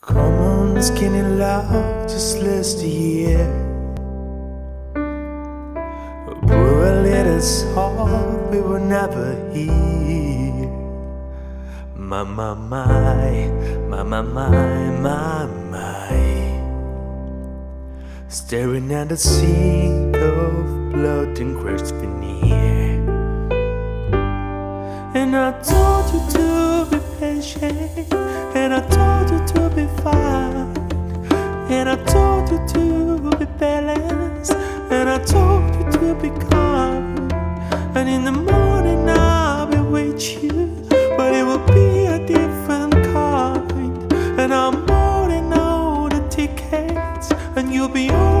Come on, skinny love, just last year. Poor little song we will never hear. My, my, my, my, my, my, my, my. Staring at the sink of blood and crushed veneer. And I told you to be patient, and I told you to and I told you to be balanced, and I told you to be calm. And in the morning I'll be with you, but it will be a different kind. And I'm holding all the tickets, and you'll be all